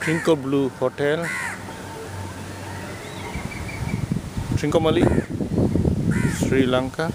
Trinkle Blue Hotel. Trincomalee Sri Lanka.